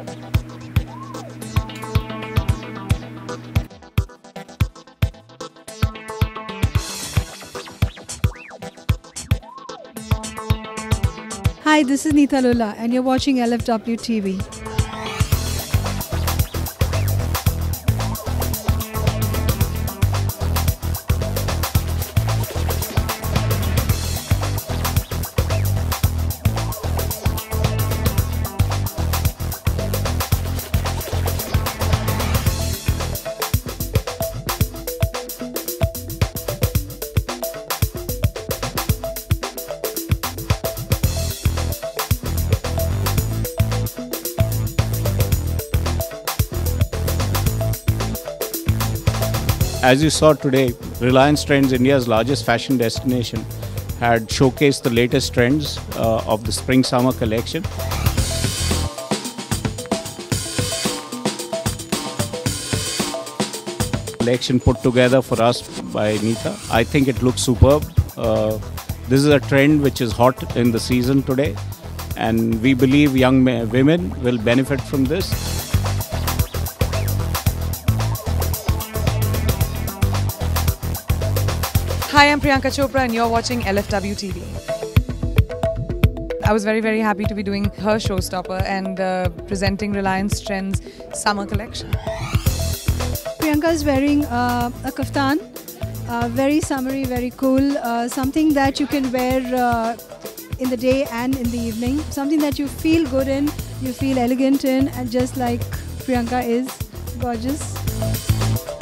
Hi, this is Neeta Lulla, and you're watching LFW TV. As you saw today, Reliance Trends, India's largest fashion destination, had showcased the latest trends uh, of the spring summer collection. Collection put together for us by Neeta. I think it looks superb. Uh, this is a trend which is hot in the season today, and we believe young women will benefit from this. Hi, I'm Priyanka Chopra, and you're watching LFW TV. I was very, very happy to be doing her showstopper and uh, presenting Reliance Trends summer collection. Priyanka is wearing uh, a kaftan, uh, very summery, very cool, uh, something that you can wear uh, in the day and in the evening, something that you feel good in, you feel elegant in, and just like Priyanka is gorgeous.